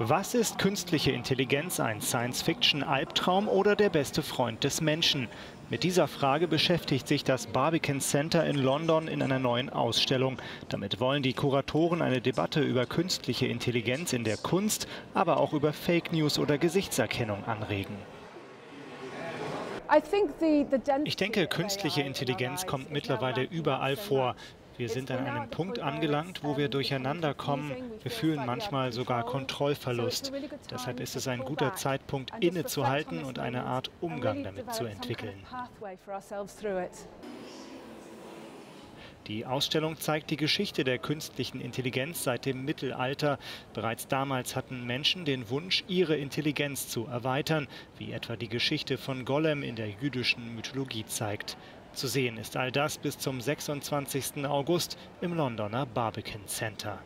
Was ist künstliche Intelligenz, ein Science-Fiction-Albtraum oder der beste Freund des Menschen? Mit dieser Frage beschäftigt sich das Barbican Center in London in einer neuen Ausstellung. Damit wollen die Kuratoren eine Debatte über künstliche Intelligenz in der Kunst, aber auch über Fake News oder Gesichtserkennung anregen. Ich denke, künstliche Intelligenz kommt mittlerweile überall vor. Wir sind an einem Punkt angelangt, wo wir durcheinander kommen. Wir fühlen manchmal sogar Kontrollverlust. Deshalb ist es ein guter Zeitpunkt, innezuhalten und eine Art Umgang damit zu entwickeln. Die Ausstellung zeigt die Geschichte der künstlichen Intelligenz seit dem Mittelalter. Bereits damals hatten Menschen den Wunsch, ihre Intelligenz zu erweitern, wie etwa die Geschichte von Golem in der jüdischen Mythologie zeigt. Zu sehen ist all das bis zum 26. August im Londoner Barbican Center.